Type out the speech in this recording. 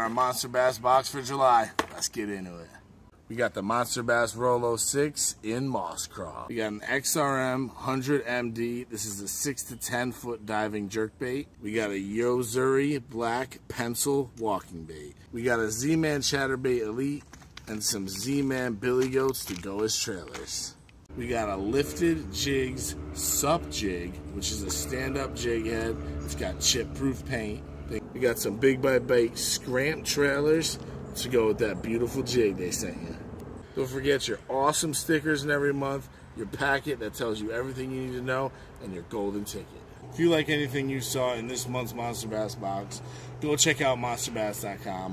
our Monster Bass box for July. Let's get into it. We got the Monster Bass Rolo 6 in Moss Craw. We got an XRM 100 MD. This is a 6 to 10 foot diving jerkbait. We got a Yo-Zuri black pencil walking bait. We got a Z-Man Chatterbait Elite and some Z-Man Billy Goats to go as trailers. We got a lifted jigs sup jig, which is a stand-up jig head. It's got chip-proof paint. We got some Big Bite Bait scramp trailers to go with that beautiful jig they sent you. Don't forget your awesome stickers in every month, your packet that tells you everything you need to know, and your golden ticket. If you like anything you saw in this month's Monster Bass box, go check out monsterbass.com.